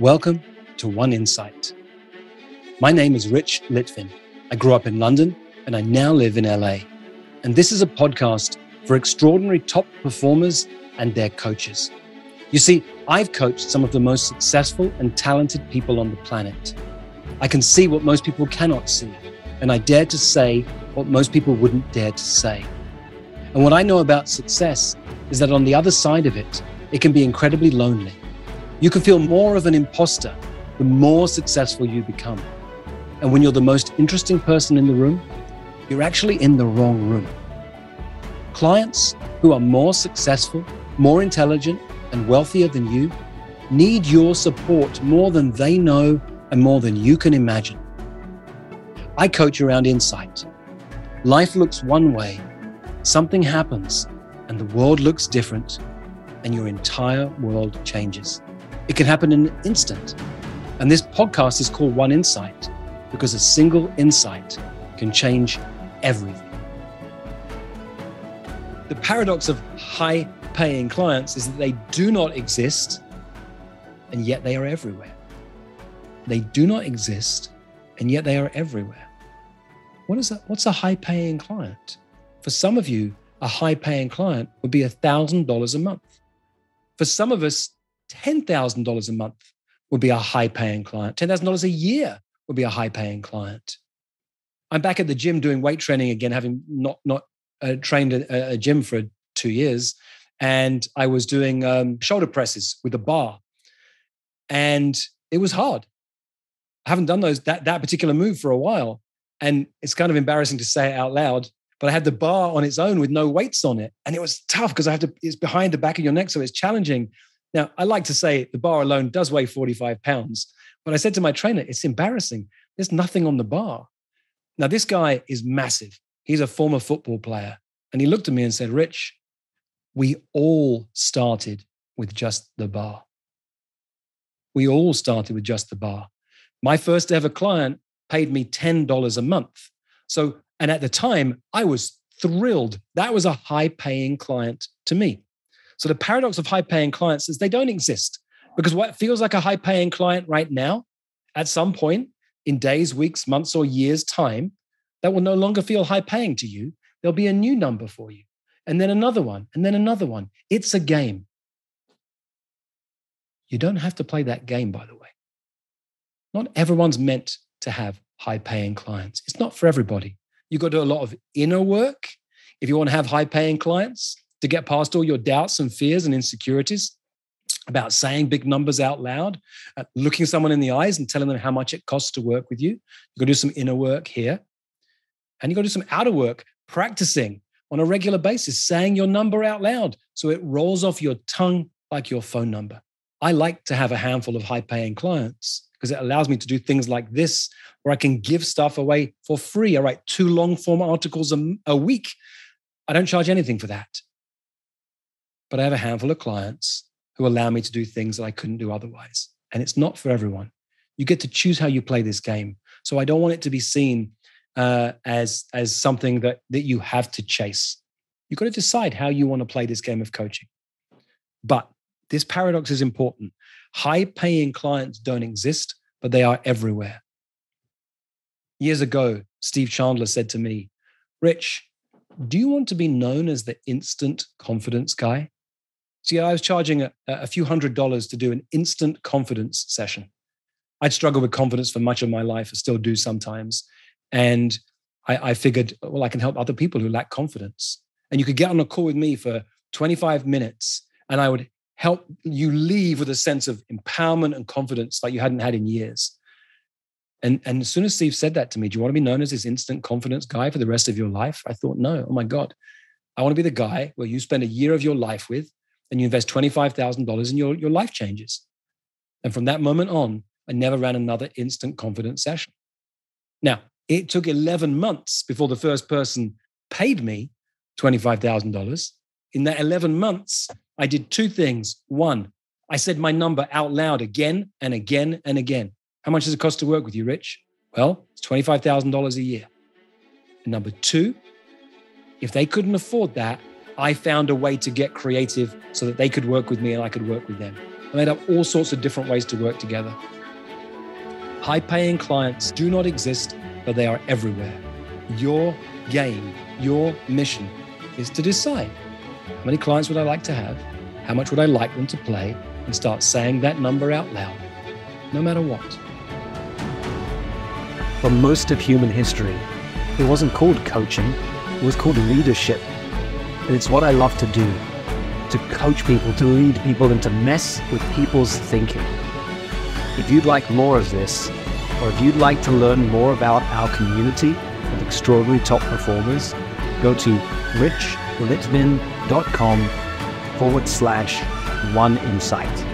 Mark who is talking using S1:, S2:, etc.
S1: Welcome to One Insight. My name is Rich Litvin. I grew up in London and I now live in LA. And this is a podcast for extraordinary top performers and their coaches. You see, I've coached some of the most successful and talented people on the planet. I can see what most people cannot see, and I dare to say what most people wouldn't dare to say. And what I know about success is that on the other side of it, it can be incredibly lonely. You can feel more of an imposter the more successful you become. And when you're the most interesting person in the room, you're actually in the wrong room. Clients who are more successful, more intelligent, and wealthier than you need your support more than they know and more than you can imagine. I coach around insight. Life looks one way, something happens, and the world looks different, and your entire world changes. It can happen in an instant. And this podcast is called One Insight because a single insight can change everything. The paradox of high paying clients is that they do not exist and yet they are everywhere. They do not exist and yet they are everywhere. What is that? What's a high paying client? For some of you, a high paying client would be $1,000 a month. For some of us, $10,000 a month would be a high paying client. $10,000 a year would be a high paying client. I'm back at the gym doing weight training again, having not, not uh, trained a, a, gym for two years. And I was doing um, shoulder presses with a bar. And it was hard. I haven't done those that, that particular move for a while. And it's kind of embarrassing to say it out loud, but I had the bar on its own with no weights on it. And it was tough because I have to, it's behind the back of your neck. So it's challenging. Now, I like to say the bar alone does weigh 45 pounds, but I said to my trainer, it's embarrassing. There's nothing on the bar. Now, this guy is massive. He's a former football player. And he looked at me and said, Rich, we all started with just the bar. We all started with just the bar. My first ever client paid me $10 a month. So, and at the time, I was thrilled. That was a high paying client to me. So the paradox of high paying clients is they don't exist because what feels like a high paying client right now, at some point in days, weeks, months, or years' time, that will no longer feel high paying to you. There'll be a new number for you, and then another one, and then another one. It's a game. You don't have to play that game, by the way. Not everyone's meant to have high paying clients. It's not for everybody. You've got to do a lot of inner work if you want to have high paying clients to get past all your doubts and fears and insecurities about saying big numbers out loud, uh, looking someone in the eyes and telling them how much it costs to work with you. You've got to do some inner work here. And you've got to do some outer work, practicing on a regular basis, saying your number out loud so it rolls off your tongue like your phone number. I like to have a handful of high paying clients because it allows me to do things like this where I can give stuff away for free. I write two long form articles a, a week. I don't charge anything for that but I have a handful of clients who allow me to do things that I couldn't do otherwise. And it's not for everyone. You get to choose how you play this game. So I don't want it to be seen uh, as as something that that you have to chase. You've got to decide how you want to play this game of coaching. But this paradox is important. High paying clients don't exist, but they are everywhere. Years ago, Steve Chandler said to me, Rich, do you want to be known as the instant confidence guy? See, I was charging a, a few hundred dollars to do an instant confidence session. I'd struggled with confidence for much of my life. I still do sometimes. And I, I figured, well, I can help other people who lack confidence. And you could get on a call with me for 25 minutes and I would help you leave with a sense of empowerment and confidence like you hadn't had in years. And, and as soon as Steve said that to me, do you want to be known as this instant confidence guy for the rest of your life? I thought, no, oh my God. I want to be the guy where you spend a year of your life with and you invest $25,000 and your, your life changes. And from that moment on, I never ran another instant confidence session. Now, it took 11 months before the first person paid me $25,000. In that 11 months, I did two things. One, I said my number out loud again and again and again. How much does it cost to work with you, Rich? Well, it's $25,000 a year. And number two, if they couldn't afford that, I found a way to get creative so that they could work with me and I could work with them. I made up all sorts of different ways to work together. High paying clients do not exist, but they are everywhere. Your game, your mission is to decide how many clients would I like to have, how much would I like them to play, and start saying that number out loud, no matter what.
S2: For most of human history, it wasn't called coaching, it was called leadership. And it's what I love to do to coach people, to lead people, and to mess with people's thinking. If you'd like more of this, or if you'd like to learn more about our community of extraordinary top performers, go to richlitvin.com forward slash one insight.